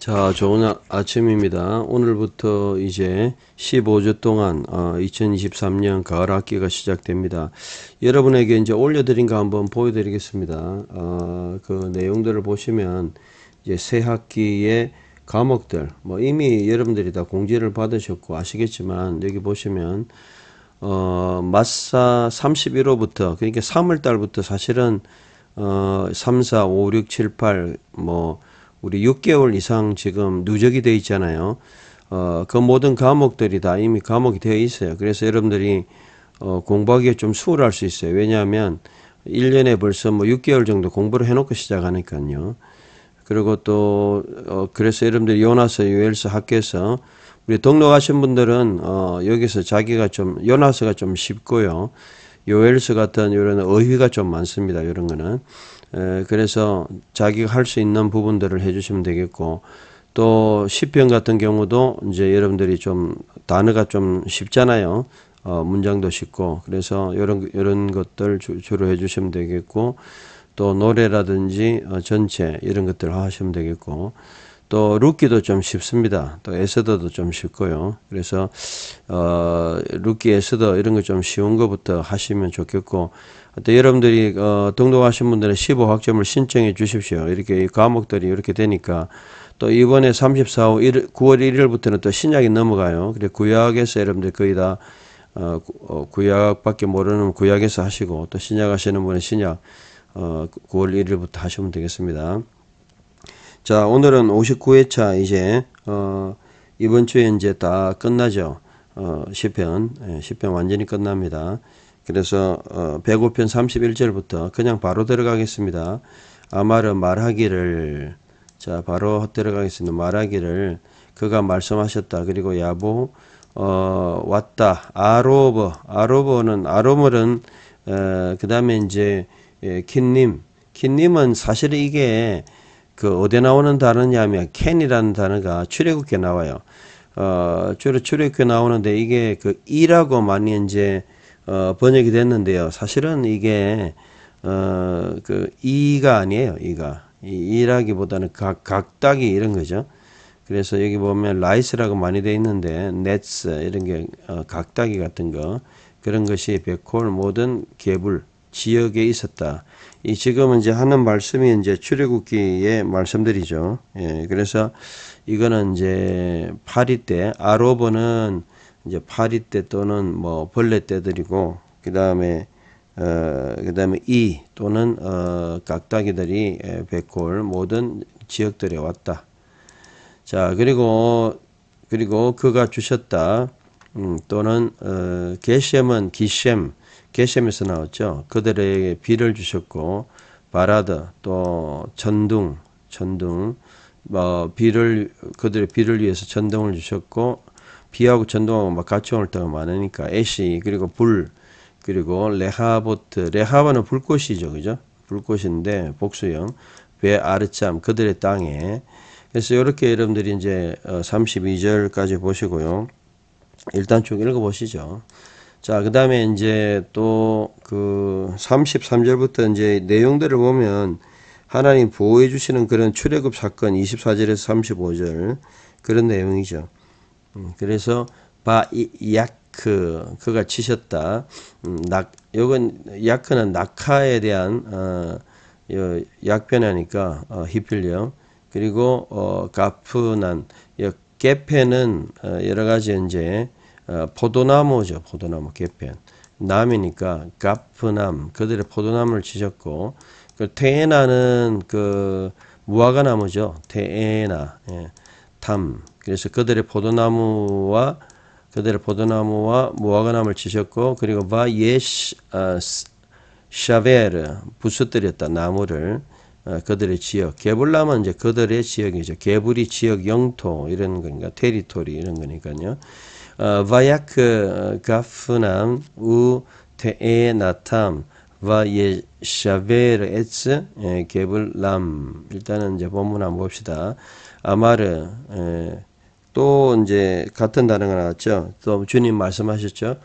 자, 좋은 아- 아침입니다. 오늘부터 이제 15주 동안 어, 2023년 가을 학기가 시작됩니다. 여러분에게 이제 올려드린 거 한번 보여드리겠습니다. 어, 그 내용들을 보시면 이제 새 학기의 과목들, 뭐 이미 여러분들이 다 공지를 받으셨고 아시겠지만 여기 보시면 어, 마사 31호부터 그러니까 3월 달부터 사실은 어, 3, 4, 5, 6, 7, 8, 뭐, 우리 6개월 이상 지금 누적이 돼 있잖아요. 어, 그 모든 과목들이 다 이미 과목이 되어 있어요. 그래서 여러분들이 어, 공부하기가 좀 수월할 수 있어요. 왜냐하면 1년에 벌써 뭐 6개월 정도 공부를 해놓고 시작하니까요. 그리고 또, 어, 그래서 여러분들이 요나서, 요엘서 학교에서 우리 등록하신 분들은, 어, 여기서 자기가 좀, 요나서가 좀 쉽고요. 요엘서 같은 이런 어휘가 좀 많습니다. 이런 거는. 에, 그래서 자기가 할 수 있는 부분들을 해주시면 되겠고, 또 시편 같은 경우도 이제 여러분들이 좀 단어가 좀 쉽잖아요. 어, 문장도 쉽고 그래서 이런 이런 것들 주, 주로 해주시면 되겠고 또 노래라든지 어, 전체 이런 것들 하시면 되겠고 또 루키도 좀 쉽습니다. 또 에스더도 좀 쉽고요. 그래서 어 룻기 에스더 이런 거 좀 쉬운 거부터 하시면 좋겠고 또 여러분들이 어 등록하신 분들은 15학점을 신청해 주십시오. 이렇게 이 과목들이 이렇게 되니까 또 이번에 34, 호 1, 9월 1일부터는 또 신약이 넘어가요. 그래 구약에서 여러분들 거의 다 어, 구- 어, 구약밖에 모르는 구약에서 하시고 또 신약 하시는 분은 신약 어, 9월 1일부터 하시면 되겠습니다. 자, 오늘은 59회차 이제 어, 이번 주에 이제 다 끝나죠. 어, 10편, 예, 10편 완전히 끝납니다. 그래서 어, 105편 31절부터 그냥 바로 들어가겠습니다. 아마르 말하기를 자, 바로 들어가겠습니다. 말하기를 그가 말씀하셨다. 그리고 야보 어, 왔다. 아로버, 아로버는 아로멀은 어, 그다음에 이제 예, 킨님, 킨님은 사실 이게 그 어디 나오는 단어냐면 כן이라는 단어가 출애굽기에 나와요. 어, 주로 출애굽기에 나오는데 이게 그 이라고 많이 이제 어, 번역이 됐는데요. 사실은 이게 어, 그 이가 아니에요. 이가 이 이라기보다는 각 각다귀 이런 거죠. 그래서 여기 보면 lice라고 많이 돼 있는데 gnats 이런 게 어, 각다귀 같은 거 그런 것이 בכל 모든 גבול 지역에 있었다. 이 지금은 이제 하는 말씀이 이제 출애굽기의 말씀들이죠. 예, 그래서 이거는 이제 파리 때 아로버는 이제 파리 때 또는 뭐 벌레 때들이고 그 다음에 어, 그 다음에 이 또는 어, 각다기들이 에, 백골 모든 지역들에 왔다. 자 그리고 그리고 그가 주셨다. 음, 또는 어, גשם은 גשם גשם에서 나왔죠. 그들에게 비를 주셨고 ברד 또 천둥 천둥 뭐 비를 그들의 비를 위해서 천둥을 주셨고 비하고 천둥하고 막 같이 올 때가 많으니까 אש 그리고 불 그리고 להבות להבה는 불꽃이죠 그죠 불꽃인데 복수형 בארצם 그들의 땅에 그래서 이렇게 여러분들이 이제 32절까지 보시고요 일단 쭉 읽어보시죠. 자, 그 다음에 이제 또 그 33절부터 이제 내용들을 보면 하나님 보호해 주시는 그런 출애굽 사건 24절에서 35절 그런 내용이죠. 음, 그래서 바야크 그가 치셨다. 음, 낙 요건 야크는 낙하에 대한 어, 요 약변하니까 어, 히필령 그리고 어, 가프난 요 개펜은 어, 여러 가지 이제 어, 포도나무죠. 포도나무 개펜 남이니까 가프남. 그들의 포도나무를 치셨고 그 테에나는 그 무화과 나무죠. 테에나. 예, 탐. 그래서 그들의 포도나무와 그들의 포도나무와 무화과 나무를 치셨고 그리고 바예시 아, 샤베르 부수뜨렸다 나무를 어, 그들의 지역. 개불남은 이제 그들의 지역이죠. 개불이 지역 영토 이런 거니까 테리토리 이런 거니까요. 어, 바야크 가프남 우 테에나탐 바예 샤베르 에츠 예, 개불람 일단은 이제 본문 한번 봅시다 아마르 예, 또 이제 같은 단어가 나왔죠 또 주님 말씀하셨죠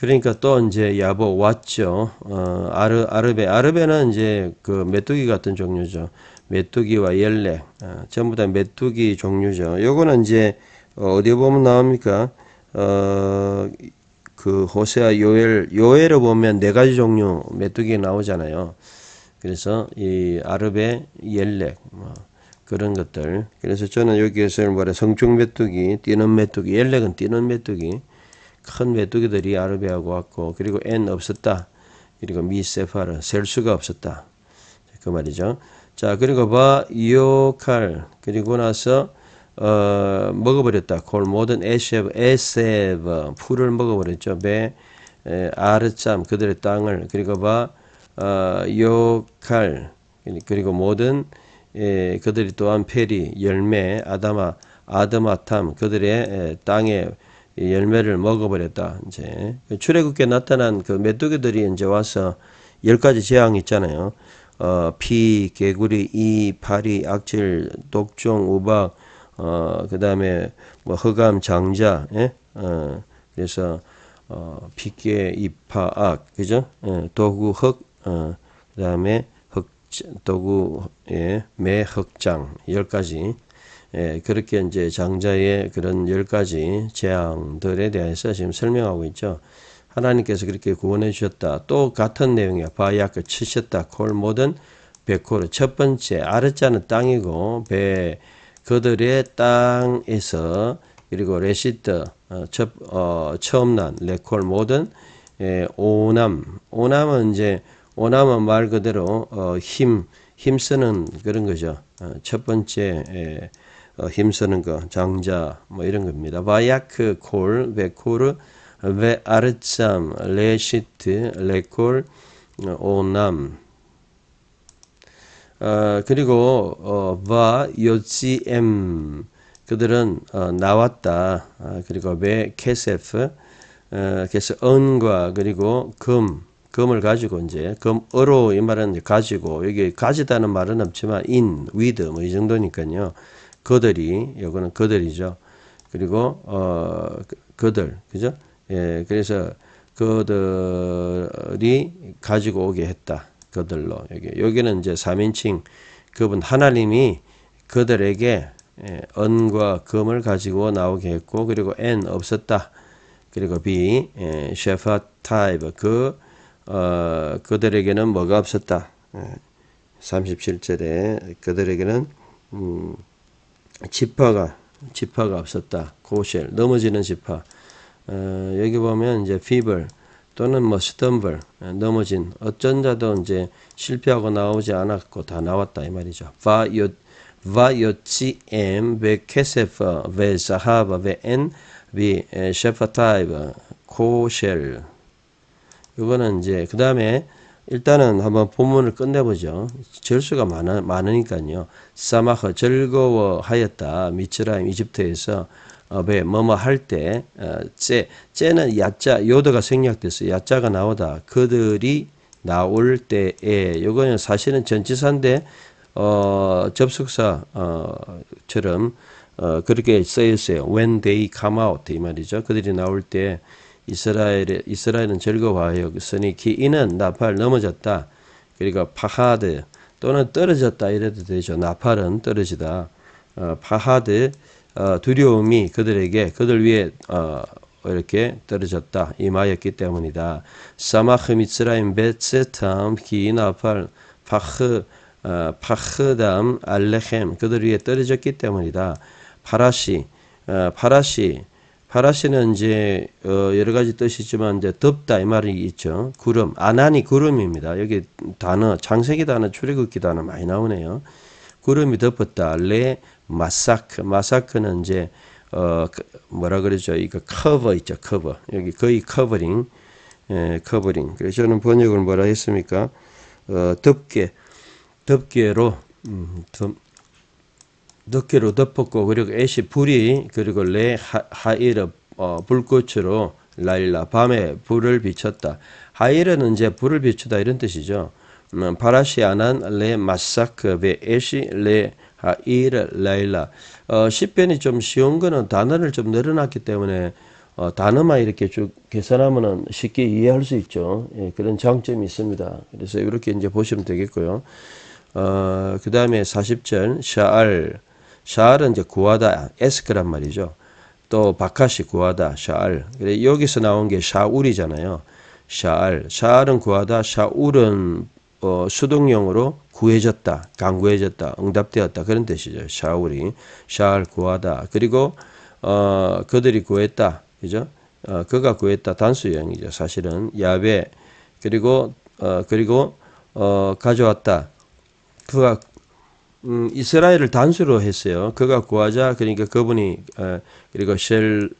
그러니까 또 이제 야보 왔죠. 어, 아르 아르베 아르베는 이제 그 메뚜기 같은 종류죠. 메뚜기와 열렉 어, 전부 다 메뚜기 종류죠. 요거는 이제 어, 어디 보면 나옵니까? 어, 그 호세아 요엘 요엘을 보면 네 가지 종류 메뚜기 나오잖아요. 그래서 이 아르베 열렉 뭐 그런 것들. 그래서 저는 여기에서 뭐래 성충 메뚜기, 뛰는 메뚜기, 열렉은 뛰는 메뚜기, 큰 메뚜기들이 ארבה하고 왔고 그리고 אין 없었다. 그리고 מספר 셀 수가 없었다. 그 말이죠. 자 그리고 ויאכל 그리고 나서 어, 먹어버렸다. כל 모든 עשב עשב 풀을 먹어버렸죠. ב 에, ארצם 그들의 땅을 그리고 ו 어, יאכל 그리고 모든 에, 그들이 또한 פרי 열매 אדמה 아드마탐 그들의 에, 땅에 열매를 먹어버렸다. 이제 출애굽기에 나타난 그 메뚜기들이 이제 와서 열 가지 재앙 있잖아요. 어, 피, 개구리, 이, 파리, 악질, 독종, 우박, 어, 그 다음에 뭐 흑암, 장자, 예? 어, 그래서 어, 핏개, 이파, 악, 그죠? 예, 도구, 흑, 어, 그 다음에 흑, 도구, 예, 매, 흑장, 열 가지. 예, 그렇게 이제 장자의 그런 열 가지 재앙들에 대해서 지금 설명하고 있죠. 하나님께서 그렇게 구원해 주셨다. 또 같은 내용이야. 바야크 치셨다. 콜 모든 베코르. 첫 번째 아르자는 땅이고 배 그들의 땅에서 그리고 레시트 어, 첫, 어, 처음 난 레콜 모든 예, אונם אונם은 이제 אונם은 말 그대로 어, 힘 힘쓰는 그런 거죠. 어, 첫 번째 예, 어, 힘쓰는 거 장자 뭐 이런 겁니다. ויך כל בכור בארצם ראשית לכל 어, אונם 어, 그리고 어, ויוציאם 그들은 어, 나왔다. 아, 그리고 בכסף 어, 그래서 은과 그리고 금 금을 가지고 이제 금으로 이 말은 이제 가지고 여기 가지다는 말은 없지만 in with 뭐 이 정도니까요. 그들이 요거는 그들이죠. 그리고 어 그- 그들 그죠? 예 그래서 그들이 가지고 오게 했다. 그들로 여기 여기는 이제 3인칭 그분 하나님이 그들에게 예, 은과 금을 가지고 나오게 했고 그리고 אין 없었다. 그리고 ב 예, שבטיו 그 어, 그들에게는 뭐가 없었다. 예, 37절에 그들에게는 음, 지파가 지파가 없었다. כושל 넘어지는 지파. 어, 여기 보면 이제 feeble 또는 뭐 stumble 어, 넘어진 어쩐 자도 이제 실패하고 나오지 않았고 다 나왔다 이 말이죠. 바 요 바 요치 엠 베 케세파 베사하바 베엔 비 셰파타이브 고쉘 이거는 이제 그 다음에 일단은 한번 본문을 끝내보죠. 절수가 많아, 많으니까요. 사마흐 즐거워하였다. 미츠라임 이집트에서 어, 왜 뭐뭐 할때 어, 째, 째는 야자 요도가 생략됐어요. 야자가 나오다. 그들이 나올 때에 요거는 사실은 전치사인데 어, 접속사 어처럼 어, 그렇게 써 있어요. When they come out 이 말이죠. 그들이 나올 때 이스라엘 이스라엘은 즐거워하였으니 כי 이는 נפל 넘어졌다. 그리고 פחד 또는 떨어졌다 이래도 되죠. נפל은 떨어지다. 어, פחד 어, 두려움이 그들에게 그들 위에 어, 이렇게 떨어졌다 임하였기 때문이다. שמח מצרים בצאתם כי נפל פח 어, פחדם עליהם 그들 위에 떨어졌기 때문이다. פרש 어, פרש פרש는 이제 어, 여러 가지 뜻이지만 이제 덥다 이 말이 있죠. 구름 ענן이 구름입니다. 여기 단어 창세기 단어 출애굽기 단어 많이 나오네요. 구름이 덮었다. למסך מסך는 이제 어그 뭐라 그러죠? 이거 커버 있죠. 커버 여기 거의 covering 예, covering. 그래서 저는 번역을 뭐라 했습니까? 어 덮개 덮개로 음, 덮, 덮개로 덮었고 그리고 אש 불이 그리고 ל הא- האיר 어, 불꽃으로 לילה 밤에 불을 비쳤다. האיר는 이제 불을 비추다 이런 뜻이죠. 음, פרש ענן למסך ואש להאיר לילה. 어, 시편이 좀 쉬운 거는 단어를 좀 늘어났기 때문에 어, 단어만 이렇게 쭉 계산하면은 쉽게 이해할 수 있죠. 예, 그런 장점이 있습니다. 그래서 이렇게 이제 보시면 되겠고요. 어, 그 다음에 40절, 샤알. 샤알은 이제 구하다, 에스크란 말이죠. 또 바카시 구하다, 샤알. 그래, 여기서 나온 게 샤울이잖아요. 샤알. 샤알은 구하다, 샤울은 어, 수동용으로 구해졌다, 강구해졌다, 응답되었다 그런 뜻이죠. 샤울이 שאל 구하다. 그리고 어, 그들이 구했다, 그죠? 어, 그가 구했다 단수형이죠. 사실은 ויבא 그리고 어, 그리고 어, 가져왔다. 그가 음, 이스라엘을 단수로 했어요. 그가 구하자 그러니까 그분이 어, 그리고 של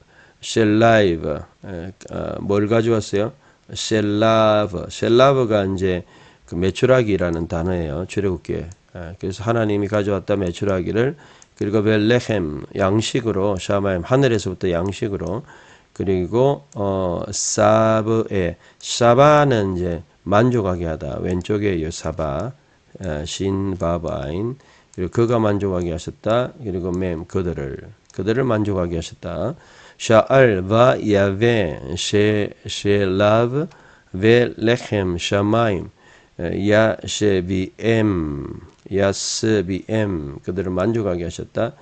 שליו 어, 어, 뭘 가져왔어요? שלו שלו가 이제 그 메추라기라는 단어예요. 출애굽기에. 어, 그래서 하나님이 가져왔다 메추라기를 그리고 벨레헴 양식으로 샤마임 하늘에서부터 양식으로 그리고 어 사브에 사바는 이제 만족하게 하다. 왼쪽에 이 사바. 어, 신바바인. 그리고 그가 만족하게 하셨다. 그리고 맴 그들을. 그들을 만족하게 하셨다. 샤알 바 야베 셰 셰라브 벨 레헴 샤마임 야셰비엠 야스비엠 그들을 만족하게 하셨다.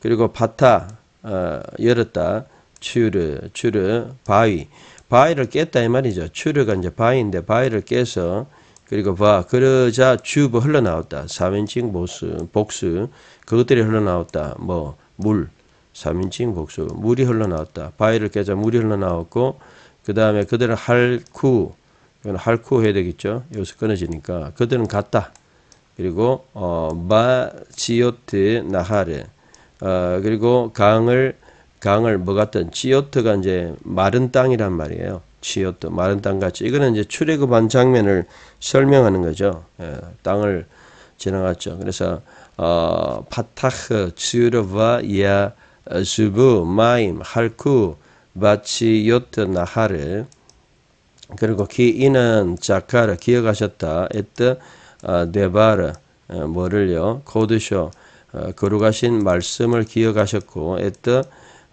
그리고 바타 어, 열었다. 추르 추르 바위. 바위를 깼다 이 말이죠. 추르가 이제 바위인데 바위를 깨서 그리고 봐 그러자 주부 흘러나왔다. 3인칭 복수 복수. 그것들이 흘러나왔다. 뭐 물. 3인칭 복수. 물이 흘러나왔다. 바위를 깨자 물이 흘러나왔고 그 다음에 그들은 הלכו 이건 הלכו 해야 되겠죠 여기서 끊어지니까 그들은 갔다 그리고 어 בציות נהר 어 그리고 강을 강을 뭐 같은 ציות가 이제 마른 땅이란 말이에요. ציות 마른 땅 같이 이거는 이제 출애굽한 장면을 설명하는 거죠. 예, 땅을 지나갔죠. 그래서 어 פתח צור וי זובו מים הלכו בציות נהר 그리고 כי 이는 זכר 기억하셨다. את 어, דבר 어, 뭐를요? קדשו 어, 거룩하신 말씀을 기억하셨고 את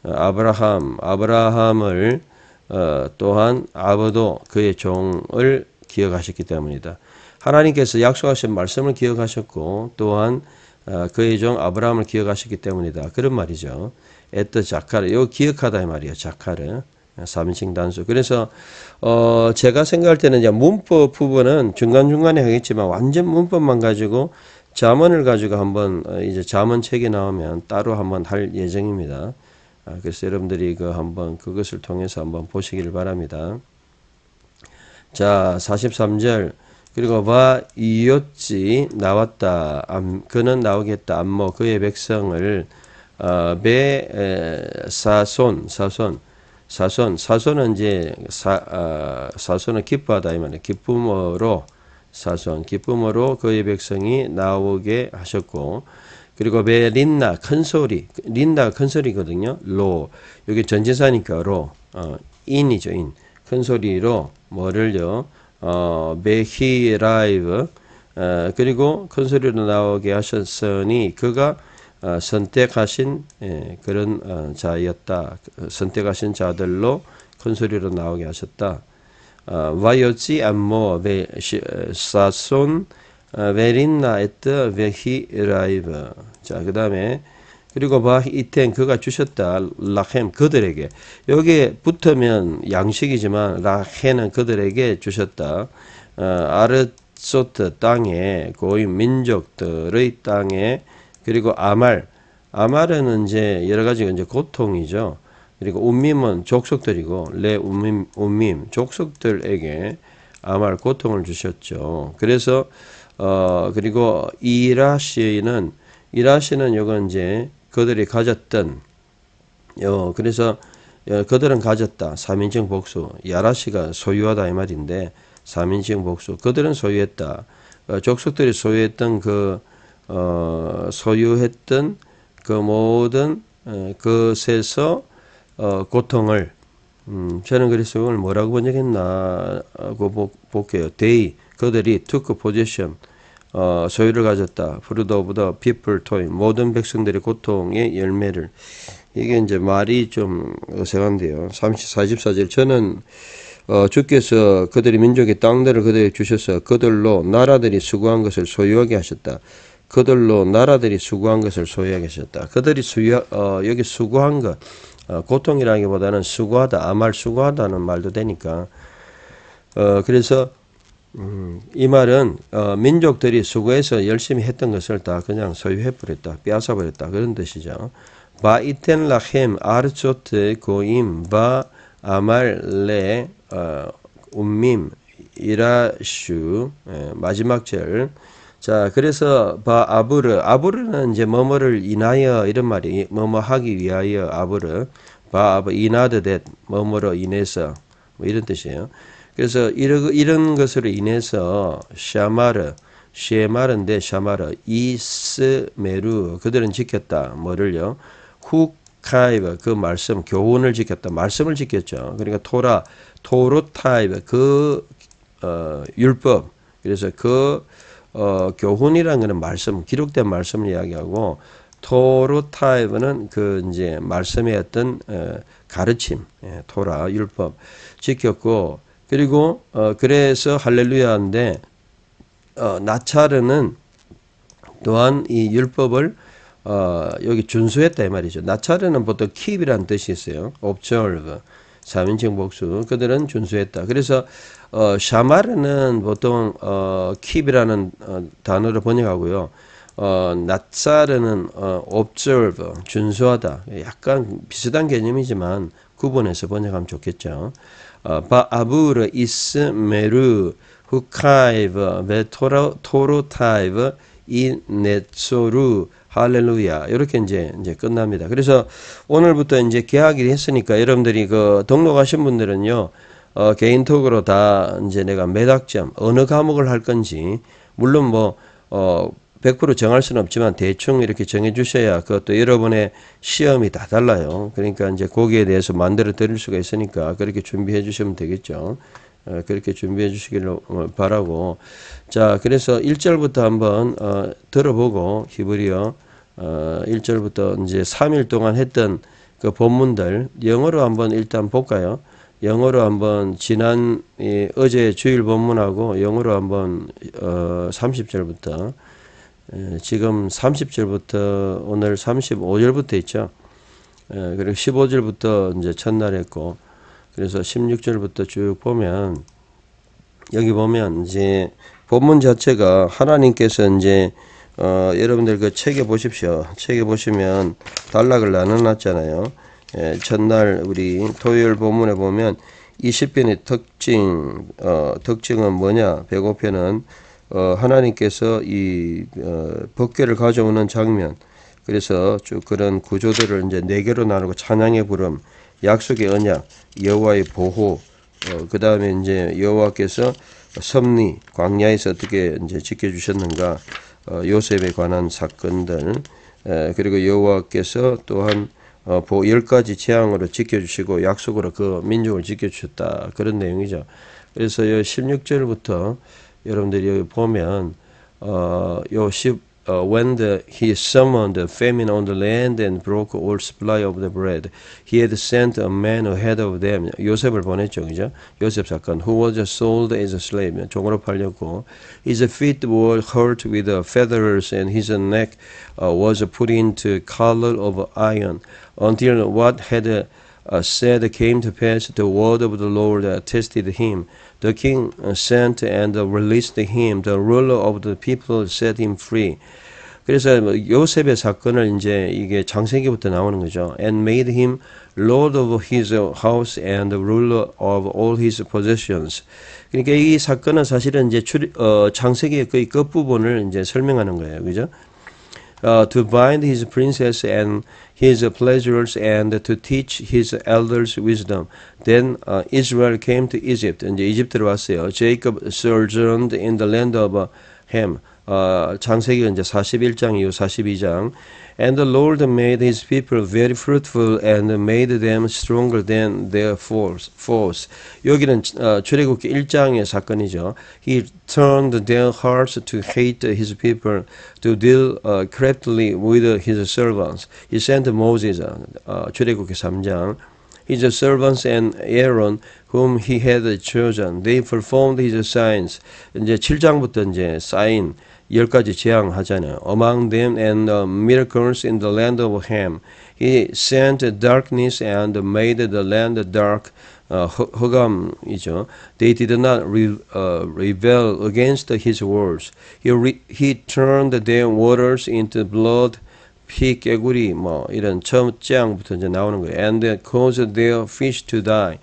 אברהם 아브라함을 어, 또한 עבדו 그의 종을 기억하셨기 때문이다. 하나님께서 약속하신 말씀을 기억하셨고 또한 어, 그의 종 아브라함을 기억하셨기 때문이다. 그런 말이죠. 에트 자카르. 요 기억하다 이 말이에요. 자카르. 삼인칭 단수. 그래서 어 제가 생각할 때는 이제 문법 부분은 중간 중간에 하겠지만 완전 문법만 가지고 자문을 가지고 한번 어, 이제 자문 책이 나오면 따로 한번 할 예정입니다. 아, 그래서 여러분들이 그 한번 그것을 통해서 한번 보시기를 바랍니다. 자, 43절. 그리고 봐 이었지 나왔다. 암, 그는 나오겠다. 암모 그의 백성을 어, 배 에, 사손 사손 사손 사손은 이제 사 어, 사손은 기뻐하다 이 말이에요. 기쁨으로 사손 기쁨으로 그의 백성이 나오게 하셨고 그리고 배 린나 큰 소리 린나 큰 소리거든요. 로 여기 전지사니까 로 어, in이죠 in. 큰 소리로 뭐를요? 어, בחיריו 어, 그리고 큰 소리로 나오게 하셨으니 그가 어, 선택하신 예, 그런 어, 자였다. 선택하신 자들로 큰 소리로 나오게 하셨다. 어, ברנה את בחיריו. 자, 그 다음에 그리고 바 이텐 그가 주셨다 라헴 그들에게 여기에 붙으면 양식이지만 라헨은 그들에게 주셨다 어, 아르소트 땅에 고인 민족들의 땅에 그리고 아말, 아말은 이제 여러 가지 이제 고통이죠. 그리고 운밈은 족속들이고 레 운밈, 운밈 족속들에게 아말 고통을 주셨죠. 그래서 어 그리고 이라시는 이라시는 요건 이제 그들이 가졌던 요 그래서 어, 그들은 가졌다. 삼인칭 복수. 야라시가 소유하다 이 말인데 삼인칭 복수. 그들은 소유했다. 어, 족속들이 소유했던 그 어, 소유했던 그 모든 어, 것에서 어, 고통을 음, 저는 그래서 이걸 뭐라고 번역했나고 볼게요. They 그들이 took possession 어, 소유를 가졌다. fruit of the people toil 모든 백성들의 고통의 열매를 이게 이제 말이 좀 어색한데요. 30, 44절 저는 어, 주께서 그들의 민족의 땅들을 그들에게 주셔서 그들로 나라들이 수고한 것을 소유하게 하셨다. 그들로 나라들이 수고한 것을 소유하게 하셨다. 그들이 수유 어, 여기 수고한 것 어, 고통이라기보다는 수고하다 아말 수고하다는 말도 되니까 어, 그래서 음, 이 말은 어, 민족들이 수고해서 열심히 했던 것을 다 그냥 소유해 버렸다, 빼앗아 버렸다 그런 뜻이죠. 바 이텐 라헴 아르초트 고임 바 아말 레 어, 움밈 이라슈 예, 마지막 절. 자 그래서 바 아부르 아부르는 이제 뭐뭐를 인하여 이런 말이 뭐뭐 하기 위하여 아부르 바 아부 이나드댓 뭐뭐로 인해서 뭐 이런 뜻이에요. 그래서 이런, 이런 것으로 인해서 샤마르, 쉐마르인데 샤마르, 이스메루 그들은 지켰다. 뭐를요? 후카이브 그 말씀 교훈을 지켰다. 말씀을 지켰죠. 그러니까 토라 토로타이브 그 어, 율법 그래서 그 어, 교훈이라는 것은 말씀 기록된 말씀을 이야기하고 토로타이브는 그 이제 말씀의 어떤 어, 가르침 예, 토라 율법 지켰고 그리고 어 그래서 할렐루야인데 어 나차르는 또한 이 율법을 어 여기 준수했다 이 말이죠. 나차르는 보통 keep이라는 뜻이 있어요. observe 3인칭 복수 그들은 준수했다. 그래서 어 샤마르는 보통 어 keep이라는 어, 단어로 번역하고요. 어, 나차르는 어, observe, 준수하다. 약간 비슷한 개념이지만 구분해서 번역하면 좋겠죠. 바아부르 이스메르 후카이브 베토로 토로타이브 이네소루 할렐루야 이렇게 이제 이제 끝납니다. 그래서 오늘부터 이제 개학이 했으니까 여러분들이 그 등록하신 분들은요 어, 개인톡으로 다 이제 내가 몇 학점 어느 과목을 할 건지 물론 뭐 어, 100% 정할 수는 없지만 대충 이렇게 정해 주셔야 그것도 여러분의 시험이 다 달라요. 그러니까 이제 거기에 대해서 만들어 드릴 수가 있으니까 그렇게 준비해 주시면 되겠죠. 어, 그렇게 준비해 주시기를 어, 바라고. 자, 그래서 1절부터 한번 어, 들어보고 히브리어 어, 1절부터 이제 3일 동안 했던 그 본문들 영어로 한번 일단 볼까요? 영어로 한번 지난 이, 어제 주일 본문하고 영어로 한번 어, 30절부터 예, 지금 30절부터 오늘 35절부터 있죠. 예, 그리고 15절부터 이제 첫날 했고 그래서 16절부터 쭉 보면 여기 보면 이제 본문 자체가 하나님께서 이제 어, 여러분들 그 책에 보십시오. 책에 보시면 단락을 나눠놨잖아요. 예, 첫날 우리 토요일 본문에 보면 20편의 특징, 어, 특징은 뭐냐? 배고편은 어, 하나님께서 이 어, 법궤를 가져오는 장면. 그래서 쭉 그런 구조들을 이제 네 개로 나누고 찬양의 부름, 약속의 언약, 여호와의 보호, 어, 그 다음에 이제 여호와께서 섭리, 광야에서 어떻게 이제 지켜주셨는가, 어, 요셉에 관한 사건들, 에, 그리고 여호와께서 또한 어, 열 가지 재앙으로 지켜주시고 약속으로 그 민족을 지켜주셨다 그런 내용이죠. 그래서 16절부터 여러분들이 여기 보면 어요 10 uh, when the, he summoned a famine on the land and broke all supply of the bread, he had sent a man ahead of them. 요셉을 보냈죠, 그죠? 요셉 사건. Who was sold as a slave. 종으로 팔렸고, his feet were hurt with feathers, and his neck uh, was put into collar of iron, until what had uh, said came to pass. The word of the Lord uh, tested him. The king sent and released him. The ruler of the people set him free. 그래서 요셉의 사건을 이제 이게 장세기부터 나오는 거죠. And made him lord of his house and ruler of all his possessions. 그러니까 이 사건은 사실은 이제 출, 어, 장세기의 거의 끝부분을 이제 설명하는 거예요. 그죠? Uh, to bind his princess and his pleasures and to teach his elders wisdom. Then uh, Israel came to Egypt. 이제 이집트로 왔어요. Jacob sojourned in the land of Ham. 어, 창세기 이제 41장 이후 42장. And the Lord made his people very fruitful and made them stronger than their foes. foes. 여기는 어, 출애굽기 1장의 사건이죠. He turned their hearts to hate his people, to deal uh, craftily with his servants. He sent Moses, 어, 출애굽기 3장. his servants and Aaron whom he had chosen. They performed his signs. 이제 7장부터 이제 사인 열 가지 재앙하잖아요. Among them and uh, miracles in the land of Ham. He sent darkness and made the land dark. 어, 허, 허감이죠. They did not re, uh, rebel against his words. He, re, he turned their waters into blood. 피, 깨구리, 뭐 이런 첫 장부터 이제 나오는 거예요. And caused their fish to die.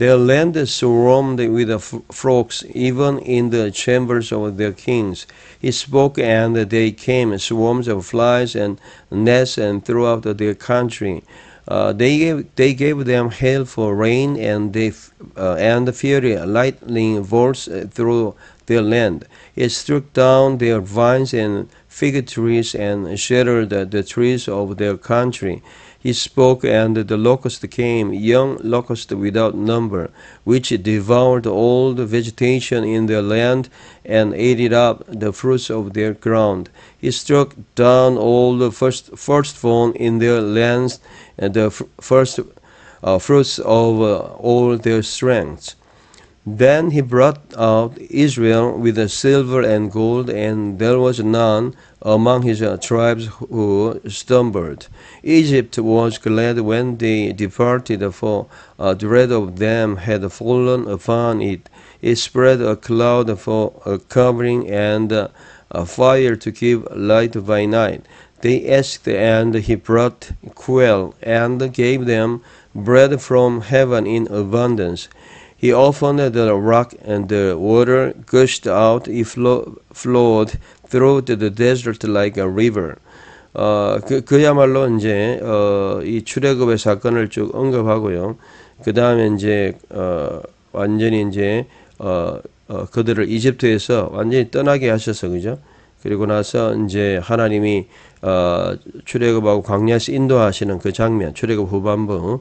Their land swarmed with frogs, even in the chambers of their kings. He spoke, and they came, swarms of flies and nests, and throughout their country. Uh, they gave they gave them hail for rain, and they uh, and fury lightning bolts through their land. It struck down their vines and fig trees and shattered the trees of their country. He spoke, and the locust came, young locust without number, which devoured all the vegetation in their land and ate up the fruits of their ground. He struck down all the first firstborn in their lands, and the first uh, fruits of uh, all their strengths. Then he brought out Israel with the silver and gold, and there was none among his uh, tribes who stumbled. Egypt was glad when they departed, for a dread of them had fallen upon it. It spread a cloud for a covering and uh, a fire to keep light by night. They asked, and he brought quail and gave them bread from heaven in abundance. He opened the rock, and the water gushed out. It flo- flowed through the desert like a river. 어, 그, 그야말로 이제, 어, 이 출애굽의 사건을 쭉 언급하고요. 그 다음에 이제, 어, 완전히 이제, 어, 어, 그들을 이집트에서 완전히 떠나게 하셔서, 그죠? 그리고 나서 이제 하나님이, 어, 출애굽하고 광야에서 인도하시는 그 장면, 출애굽 후반부,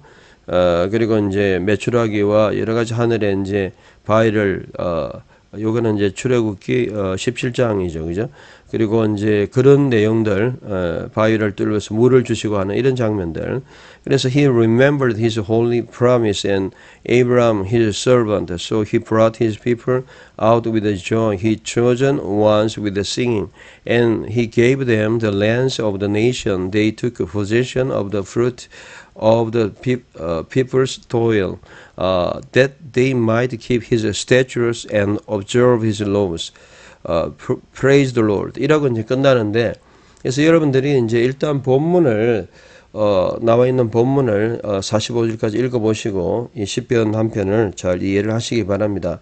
어, 그리고 이제 메추라기와 여러 가지 하늘에 이제 바위를, 어, 요거는 이제 출애굽기 어, 17장이죠. 그죠? 그리고 이제 그런 내용들 어, 바위를 뚫어서 물을 주시고 하는 이런 장면들. 그래서 he remembered his holy promise and Abraham his servant. So he brought his people out with joy. He chosen ones with singing, and he gave them the lands of the nation. They took possession of the fruit of the pe- uh, people's toil, uh, that they might keep his statutes and observe his laws. Uh, pr- praise the Lord. 이라고 이제 끝나는데, 그래서 여러분들이 이제 일단 본문을 어, 나와 있는 본문을 어, 45절까지 읽어보시고 이 시편 한 편을 잘 이해를 하시기 바랍니다.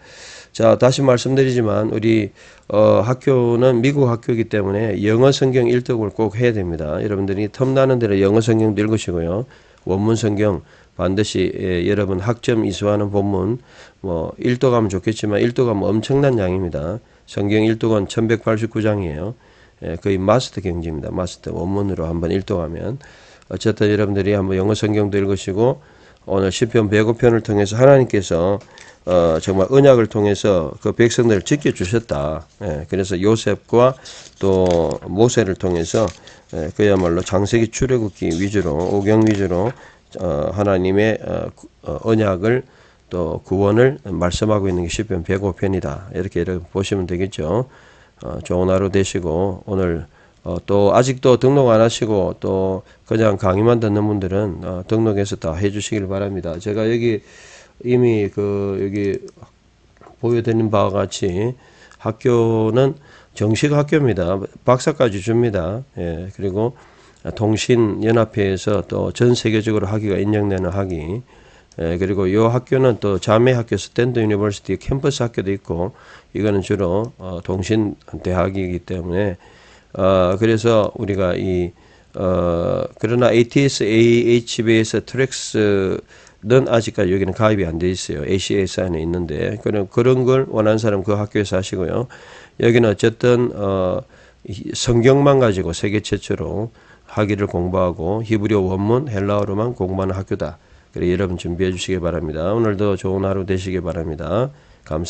자, 다시 말씀드리지만 우리 어, 학교는 미국 학교이기 때문에 영어 성경 1독을 꼭 해야 됩니다. 여러분들이 텀나는 대로 영어 성경도 읽으시고요. 원문 성경 반드시 예, 여러분 학점 이수하는 본문 뭐 1도 가면 좋겠지만 1도 가면 엄청난 양입니다. 성경 1도건 1189장이에요. 예, 거의 마스터 경지입니다. 마스터 원문으로 한번 1도 가면 어쨌든 여러분들이 한번 영어 성경도 읽으시고 오늘 시편 105편을 통해서 하나님께서 어, 정말 언약을 통해서 그 백성들을 지켜주셨다. 예, 그래서 요셉과 또 모세를 통해서 예, 그야말로 장세기 출애굽기 위주로 오경 위주로 어, 하나님의 어, 어, 언약을 또 구원을 말씀하고 있는 게 시편 105편이다. 이렇게 이렇게 보시면 되겠죠. 어, 좋은 하루 되시고 오늘 어, 또 아직도 등록 안 하시고 또 그냥 강의만 듣는 분들은 어, 등록해서 다 해주시길 바랍니다. 제가 여기 이미 그 여기 보여드린 바와 같이 학교는 정식 학교입니다. 박사까지 줍니다. 예, 그리고 동신연합회에서 또 전 세계적으로 학위가 인정되는 학위. 예, 그리고 이 학교는 또 자매 학교 스탠드 유니버시티 캠퍼스 학교도 있고 이거는 주로 어, 동신 대학이기 때문에 어, 그래서 우리가 이 어, 그러나 ATS, AHBS, 트랙스 는 아직까지 여기는 가입이 안 돼 있어요. ACS 안에 있는데 그런 그런 걸 원하는 사람 그 학교에서 하시고요. 여기는 어쨌든 어 성경만 가지고 세계 최초로 학위를 공부하고 히브리어 원문 헬라어로만 공부하는 학교다. 그래 여러분 준비해 주시기 바랍니다. 오늘도 좋은 하루 되시기 바랍니다. 감사.